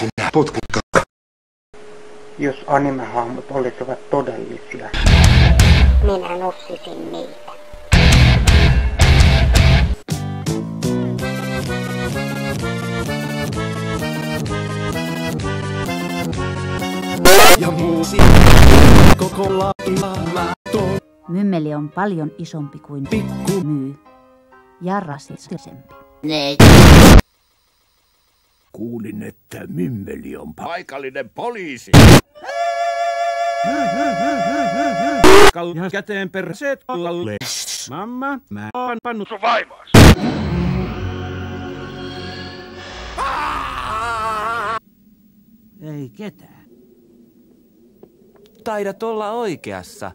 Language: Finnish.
sinä putkikka. Jos animehahmot olisivat todellisia. Minä nussisin niitä. Ja muusi koko lailla Mymmeli on paljon isompi kuin pikku myy. Ja rasistisempi. Kuulin, että mymmeli on paikallinen poliisi. Kalja käteen perseet allalle. Mamma, mä oon pannut sun vaivaas. Ei ketään. Taidat olla oikeassa.